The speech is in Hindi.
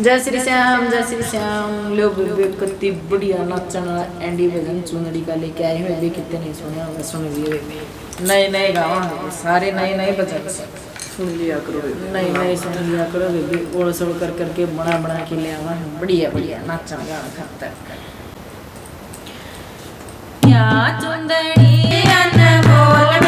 जय श्री श्याम जय श्री श्याम। लो बेबे कति बढ़िया नाचन एंडी भजन चुनरी का लेके आए हुए भी कितने नहीं सुने होंगे सुन लिए बेबे नए नए गाँव सारे नए नए भजन सुन। लिया करो नए नए सुन लिया करो बेबे ओड़ सोड़ कर करके बना बना के ले आवा बढ़िया बढ़िया नाचन गाना खाता या चुंदड़ी अनमोल